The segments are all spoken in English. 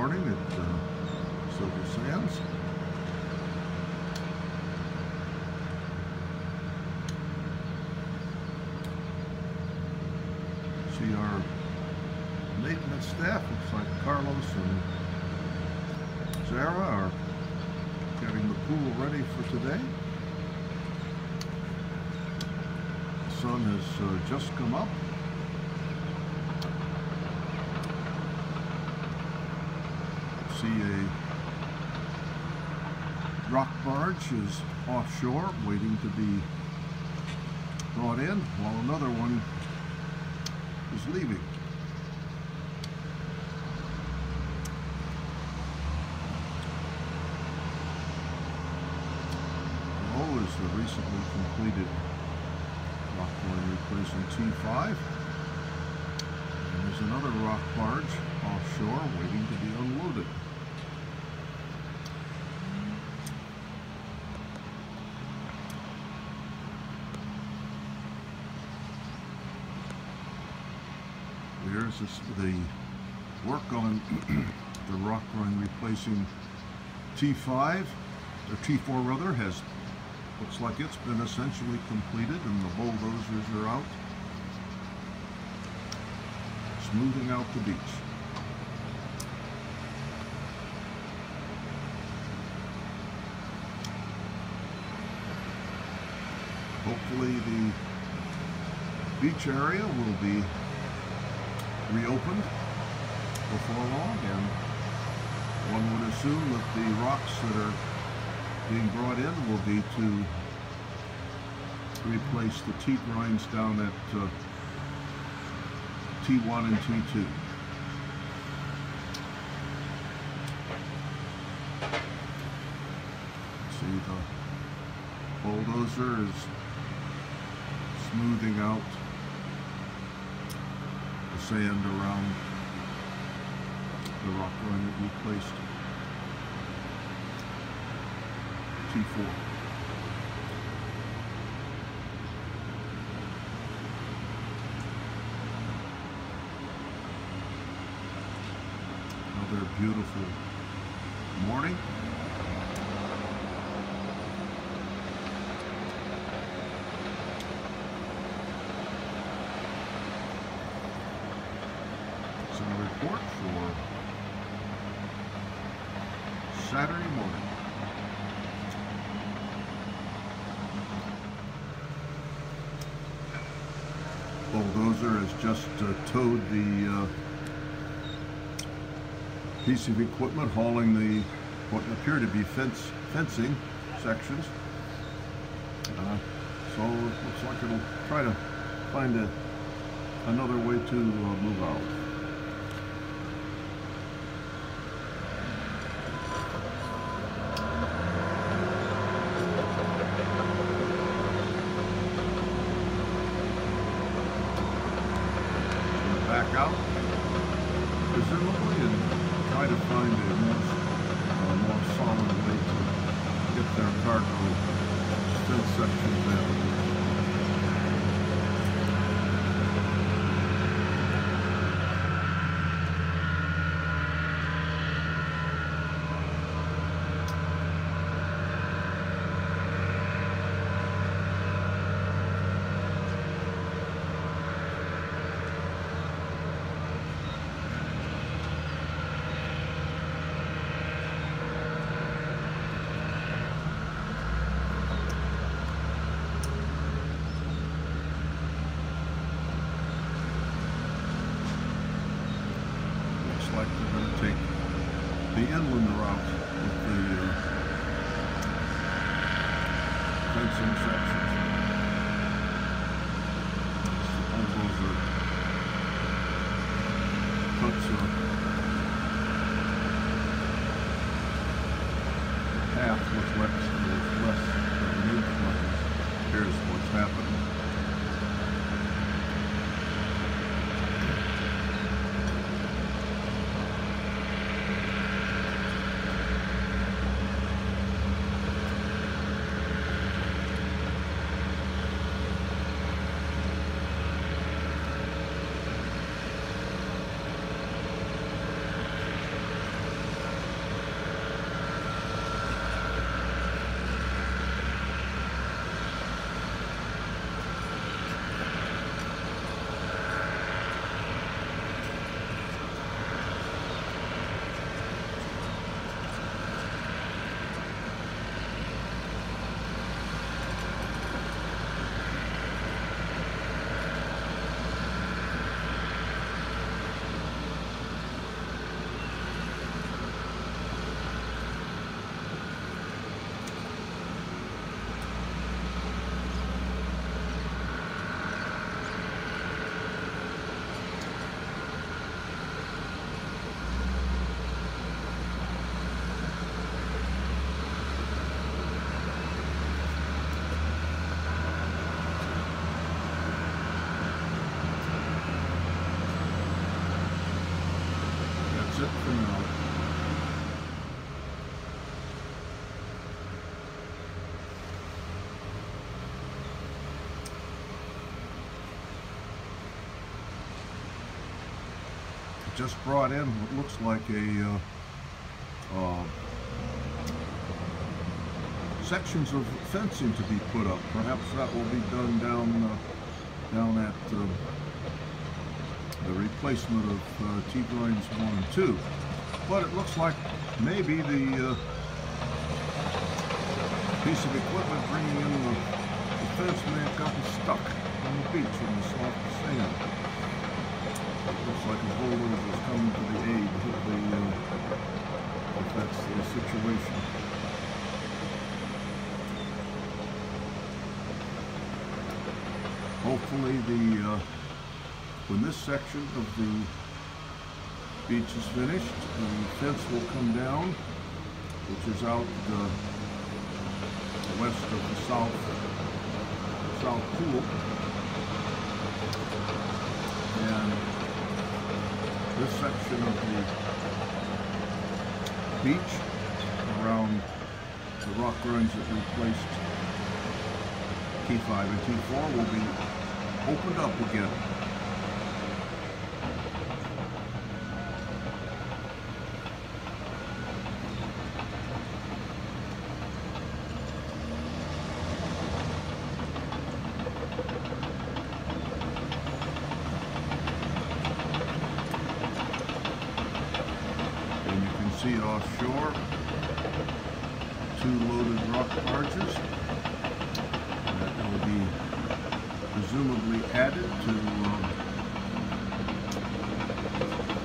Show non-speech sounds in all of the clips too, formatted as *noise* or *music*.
morning at uh, Silver Sands. See our maintenance staff, looks like Carlos and Sarah are getting the pool ready for today. The sun has uh, just come up. See a rock barge is offshore waiting to be brought in while another one is leaving. Below is the recently completed rock barge replacing T5. And there's another rock barge offshore waiting to be unloaded. There's this, the work on *clears throat* the rock run replacing T5, or T4 rather, has looks like it's been essentially completed and the bulldozers are out, smoothing out the beach. Hopefully the beach area will be reopened before long and one would assume that the rocks that are being brought in will be to replace the T-groins down at uh, T1 and T2. See the bulldozer is smoothing out sand around the rock run that we placed T4. Another beautiful morning. Some report for Saturday morning. Bulldozer has just uh, towed the uh, piece of equipment hauling the what appear to be fence fencing sections. Uh, so it looks like it'll try to find a, another way to uh, move out. back out, presumably, and try to find a more, uh, more solid way to get their cargo still sections in. Looks like they're going to take the inland route with the uh, fencing sections. Path with just brought in what looks like a uh, uh, sections of fencing to be put up. Perhaps that will be done down uh, down at uh, the replacement of uh, T-groins 1 and 2. But it looks like maybe the uh, piece of equipment bringing in the, the fence may have gotten stuck on the beach in the soft sand. Looks like a bulldozer is coming to the aid if, the, uh, if that's the situation. Hopefully the uh, when this section of the beach is finished, the fence will come down, which is out uh, west of the south south pool. And this section of the beach around the rock groins that replaced T5 and T4 will be opened up again. And you offshore. Two loaded rock barges that will be presumably added to um,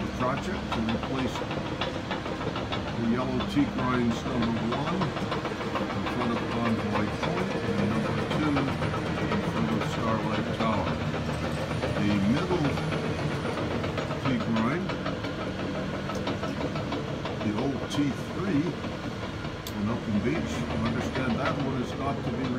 the project to replace the yellow T-groins number one in front of the Convoy Point and number G3 in Upham Beach. I understand that one is not to be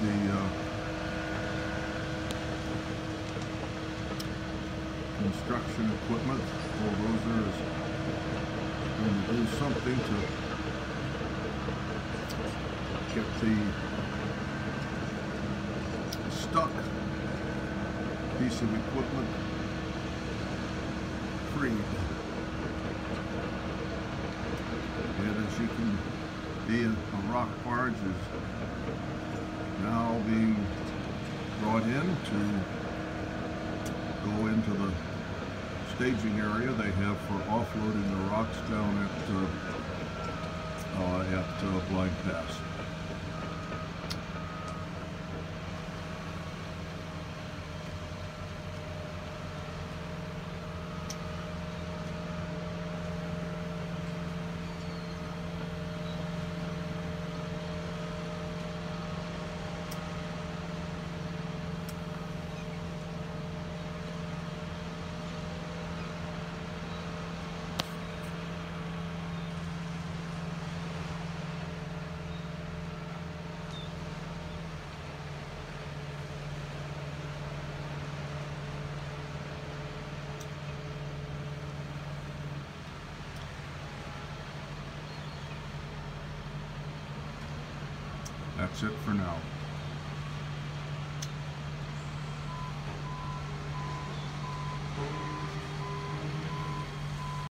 the uh, construction equipment bulldozer is going to do something to get the stuck piece of equipment freed. And as you can see, a rock barge is now being brought in to go into the staging area they have for offloading the rocks down at uh, uh, at uh, Blind Pass. That's it for now.